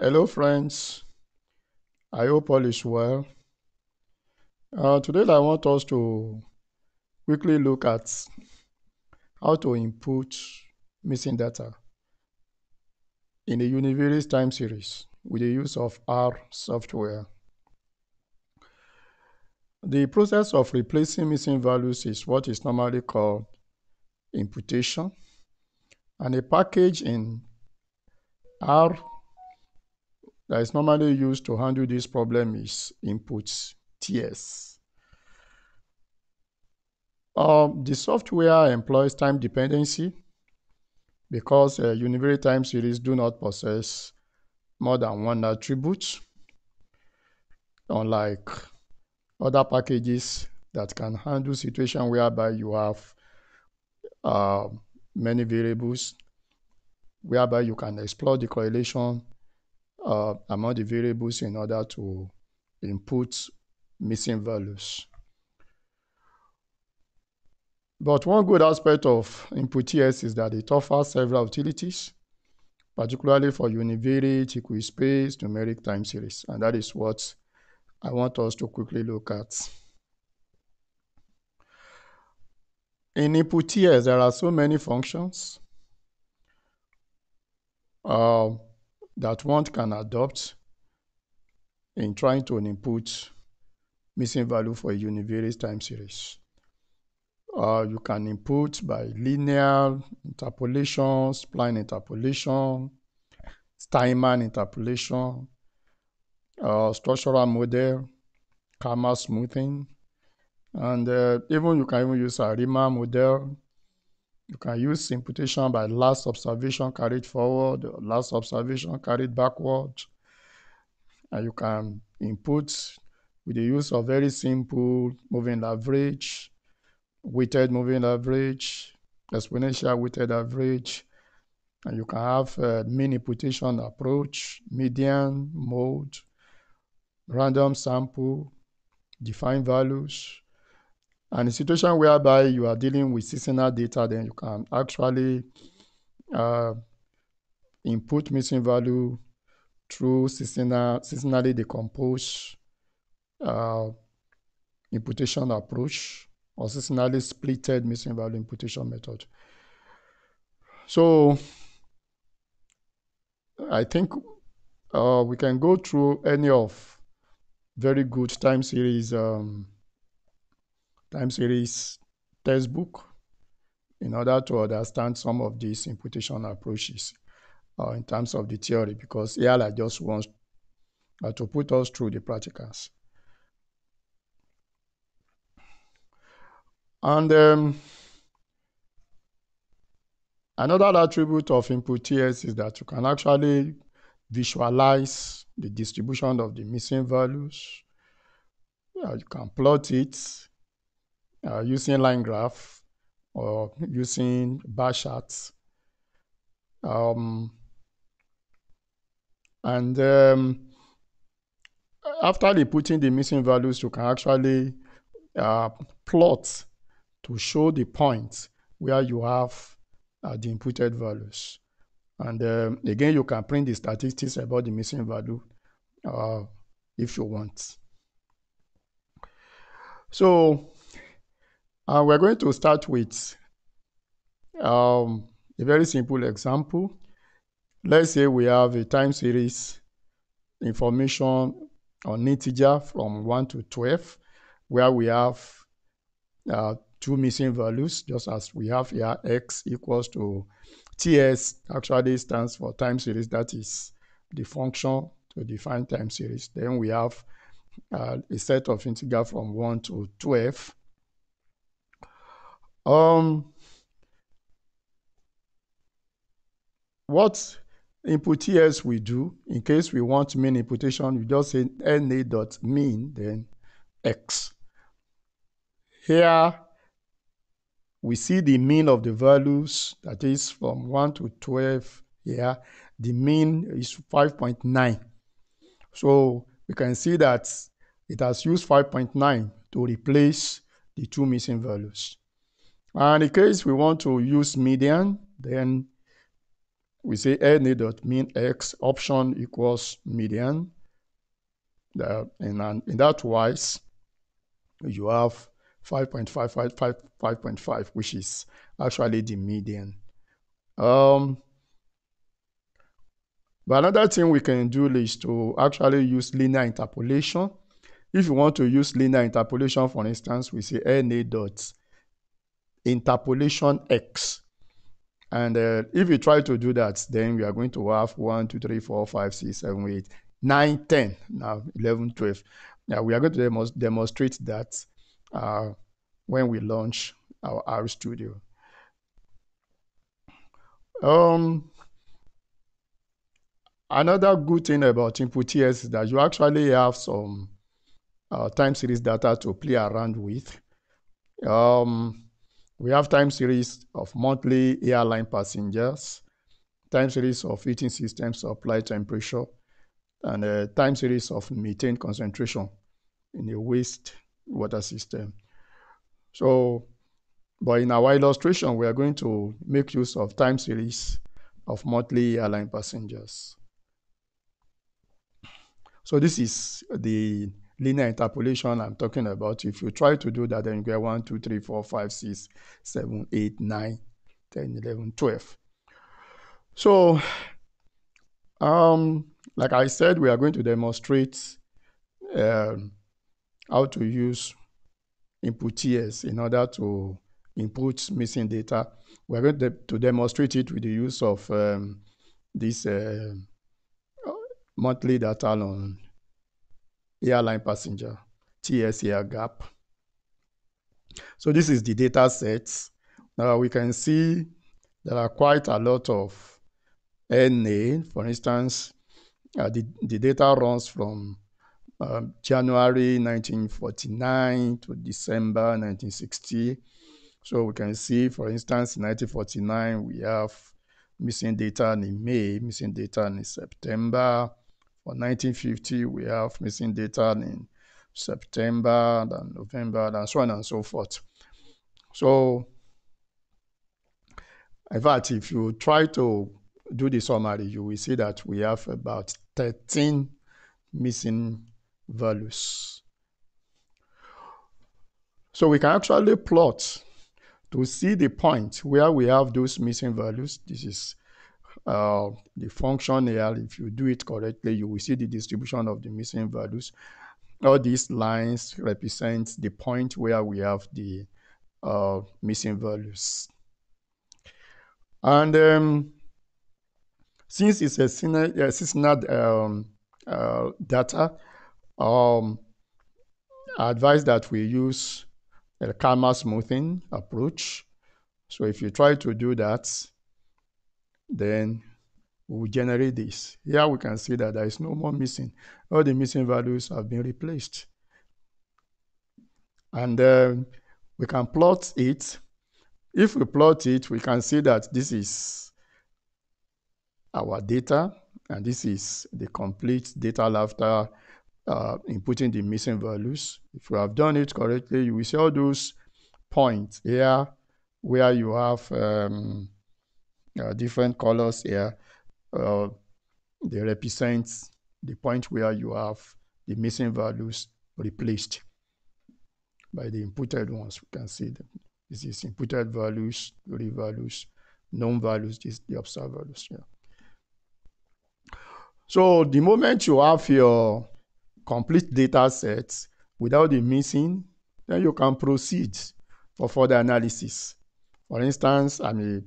Hello, friends. I hope all is well. Uh, today, I want us to quickly look at how to input missing data in a univariate time series with the use of R software. The process of replacing missing values is what is normally called imputation, and a package in R that is normally used to handle this problem is inputs TS. Um, the software employs time dependency because uh, univariate time series do not possess more than one attribute, unlike other packages that can handle situation whereby you have uh, many variables, whereby you can explore the correlation uh, among the variables in order to input missing values. But one good aspect of imputeTS is that it offers several utilities, particularly for univariate, equispace, numeric time series. And that is what I want us to quickly look at. In imputeTS, there are so many functions. Uh, that one can adopt in trying to input missing value for a univariate time series. Uh, you can input by linear interpolation, spline interpolation, Stineman interpolation, uh, structural model, Kalman smoothing, and uh, even you can even use ARIMA model you can use imputation by last observation carried forward, last observation carried backward. And you can input with the use of very simple moving average, weighted moving average, exponential weighted average. And you can have a mean imputation approach, median, mode, random sample, define values, and a situation whereby you are dealing with seasonal data, then you can actually uh, input missing value through seasonal, seasonally decomposed uh, imputation approach or seasonally splitted missing value imputation method. So I think uh, we can go through any of very good time series um, time series textbook in order to understand some of these imputation approaches uh, in terms of the theory because EALA just wants uh, to put us through the practicals. And um, another attribute of imputeTS is that you can actually visualize the distribution of the missing values. Uh, you can plot it uh, using line graph or using bar charts. Um, and um, after putting the missing values, you can actually uh, plot to show the points where you have uh, the inputted values. And um, again, you can print the statistics about the missing value uh, if you want. So uh, we're going to start with um, a very simple example. Let's say we have a time series information on integer from 1 to 12, where we have uh, two missing values, just as we have here x equals to ts actually stands for time series, that is the function to define time series. Then we have uh, a set of integer from 1 to 12, um, what input we do, in case we want mean imputation, we just say NA dot mean, then X. Here, we see the mean of the values, that is from 1 to 12 here. The mean is 5.9. So we can see that it has used 5.9 to replace the two missing values. And in case we want to use median, then we say NA dot mean X option equals median. And, and in that wise, you have 5.5, 5.5, which is actually the median. Um, but another thing we can do is to actually use linear interpolation. If you want to use linear interpolation, for instance, we say NA dot interpolation X. And uh, if you try to do that, then we are going to have 1, 2, 3, 4, 5, 6, 7, 8, 9, 10, now 11, 12. Now we are going to demo demonstrate that uh, when we launch our R Studio. Um, another good thing about input is that you actually have some uh, time series data to play around with. Um, we have time series of monthly airline passengers, time series of heating systems supply temperature, and a time series of methane concentration in a waste water system. So, but in our illustration, we are going to make use of time series of monthly airline passengers. So this is the linear interpolation I'm talking about. If you try to do that, then you get 1, 2, 3, 4, 5, 6, 7, 8, 9, 10, 11, 12. So, um, like I said, we are going to demonstrate um, how to use input TS in order to input missing data. We're going to, to demonstrate it with the use of um, this uh, monthly data on airline passenger, tsAirgap. So this is the data set. Now we can see there are quite a lot of NA. For instance, uh, the, the data runs from um, January 1949 to December 1960. So we can see, for instance, in 1949, we have missing data in May, missing data in September, for 1950, we have missing data in September, then November, and so on and so forth. So, in fact, if you try to do the summary, you will see that we have about 13 missing values. So we can actually plot to see the point where we have those missing values. This is uh, the function here, if you do it correctly, you will see the distribution of the missing values. All these lines represent the point where we have the uh, missing values. And um, since it's a seasonal, um, uh, data, um, I advise that we use a Kalman smoothing approach. So if you try to do that, then we generate this. Here we can see that there is no more missing. All the missing values have been replaced. And uh, we can plot it. If we plot it, we can see that this is our data, and this is the complete data after uh, inputting the missing values. If you have done it correctly, you will see all those points here where you have um, different colors here. Uh, they represent the point where you have the missing values replaced by the inputted ones. We can see them. This is inputted values, real values, known values, this the observed values. Yeah. So the moment you have your complete data set without the missing, then you can proceed for further analysis. For instance, I may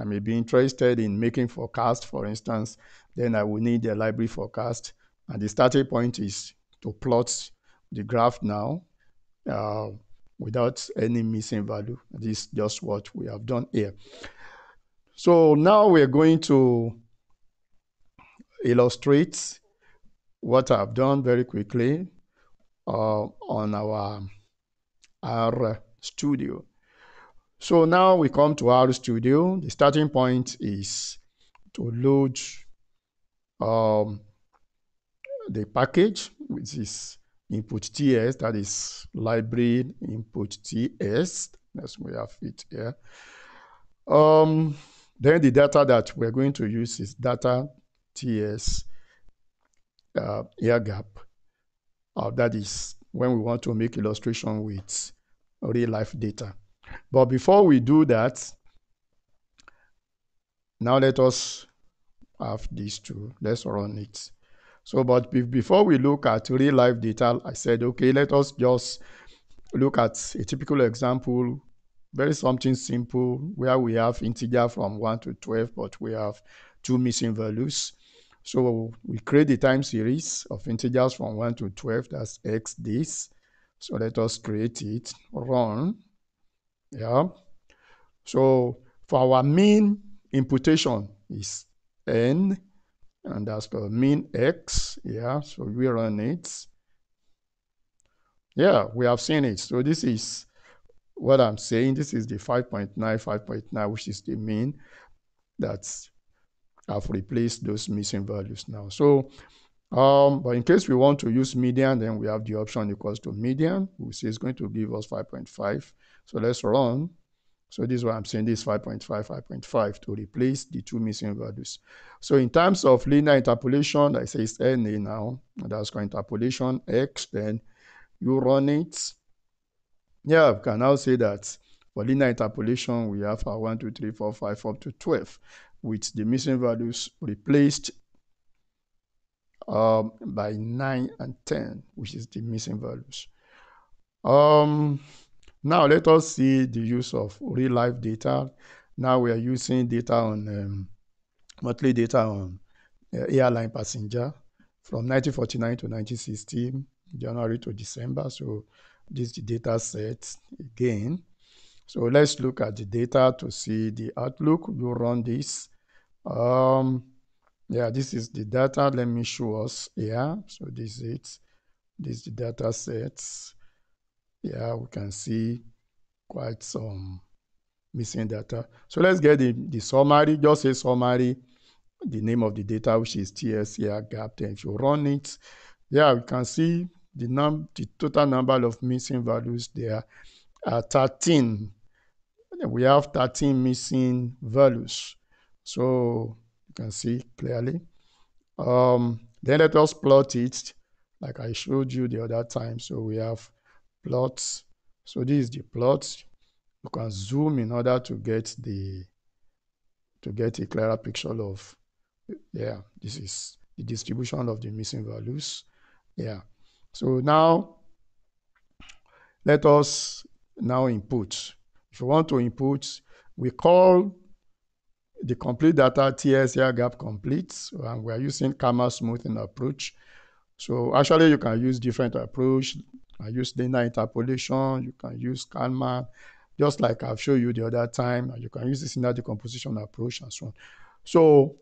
I may be interested in making forecast, for instance, then I will need a library forecast. And the starting point is to plot the graph now uh, without any missing value. This is just what we have done here. So now we're going to illustrate what I've done very quickly uh, on our R Studio. So now we come to R Studio. The starting point is to load um, the package, which is imputeTS, that is library imputeTS. That's we have it here. Um, Then the data that we're going to use is data TS uh, air gap. Uh, that is when we want to make illustration with real life data. But before we do that, now let us have these two. Let's run it. So, but before we look at real life data, I said, okay, let us just look at a typical example, very something simple, where we have integer from 1 to 12, but we have two missing values. So we create a time series of integers from 1 to 12, that's x days. So let us create it, run. Yeah. So for our mean imputation is n, and that's for mean x. Yeah, so we run it. Yeah, we have seen it. So this is what I'm saying. This is the 5.9, 5.9, which is the mean that's I've replaced those missing values now. So, um, but in case we want to use median, then we have the option equals to median. See it's going to give us 5.5. So let's run. So this is what I'm saying, this 5.5, 5.5 to replace the two missing values. So in terms of linear interpolation, I say it's NA now, that's called interpolation X, then you run it. Yeah, we can now say that for linear interpolation, we have our 1, 2, 3, 4, 5, up to 12 with the missing values replaced um, by 9 and 10, which is the missing values. Um, now let us see the use of real life data. Now we are using data on um, monthly data on uh, airline passenger from 1949 to 1960, January to December. So this is the data set again. So let's look at the data to see the outlook. You run this. Um, yeah, this is the data. Let me show us here. So this is it. This is the data sets. Yeah, we can see quite some missing data. So let's get the, the summary. Just a summary, the name of the data, which is tsAirgap. Then if you run it, yeah, we can see the num the total number of missing values there are 13 we have 13 missing values. So you can see clearly. Um, then let us plot it like I showed you the other time. So we have plots. So this is the plot. You can zoom in order to get the to get a clearer picture of yeah, this is the distribution of the missing values. Yeah. So now let us now input if you want to input, we call the complete data tsAirgap complete, and we're using Kalman smoothing approach. So actually, you can use different approach. I use linear interpolation. You can use Kalman, just like I've showed you the other time. You can use the linear decomposition approach and so on. So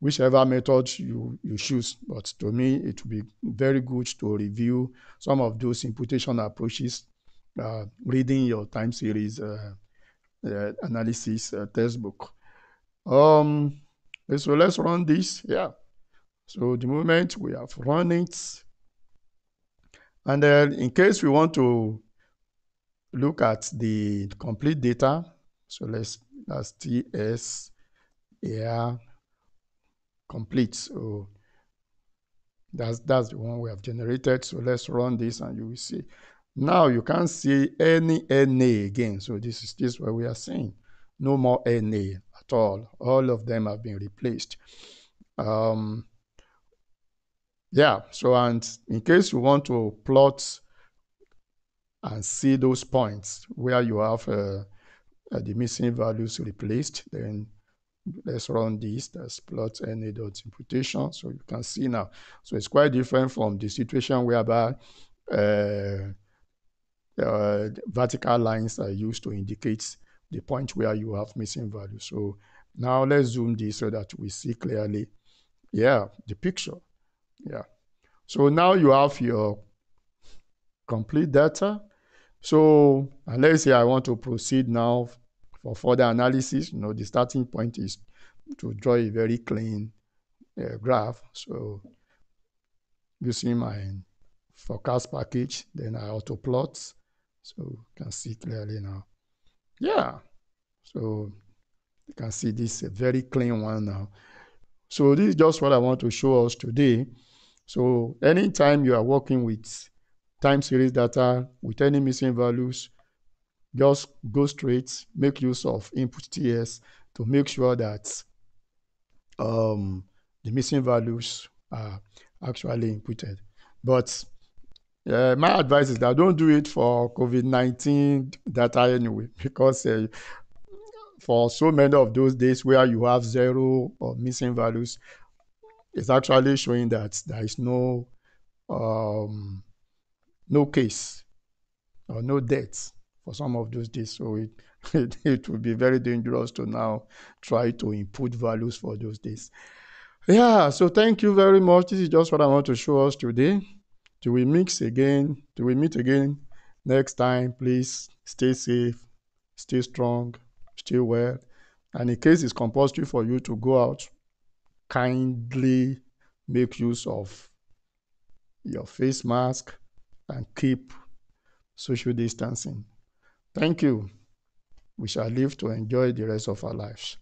whichever method you, you choose. But to me, it would be very good to review some of those imputation approaches uh, reading your time series uh, uh, analysis textbook. Um, so let's run this. Yeah. So the moment we have run it, and then in case we want to look at the complete data, so let's that's TS yeah complete. So that's that's the one we have generated. So let's run this and you will see. Now you can't see any NA again. So this is this what we are saying. No more NA at all. All of them have been replaced. Um, yeah, so and in case you want to plot and see those points where you have uh, uh, the missing values replaced, then let's run this, that's plot NA dot imputation. So you can see now. So it's quite different from the situation whereby uh, uh, vertical lines are used to indicate the point where you have missing values So now let's zoom this so that we see clearly, yeah, the picture. Yeah. So now you have your complete data. So let's say I want to proceed now for further analysis. You know, the starting point is to draw a very clean uh, graph. So using my forecast package, then I auto plot so you can see clearly now. Yeah. So You can see this a very clean one now. So this is just what I want to show us today. So anytime you are working with time series data with any missing values, just go straight, make use of imputeTS to make sure that um, the missing values are actually inputted. But uh, my advice is that don't do it for COVID-19 data anyway, because uh, for so many of those days where you have zero or missing values, it's actually showing that there is no um, no case or no death for some of those days. So it, it, it would be very dangerous to now try to input values for those days. Yeah, so thank you very much. This is just what I want to show us today. Till we mix again, till we meet again next time, please stay safe, stay strong, stay well. And in case it's compulsory for you to go out, kindly make use of your face mask and keep social distancing. Thank you. We shall live to enjoy the rest of our lives.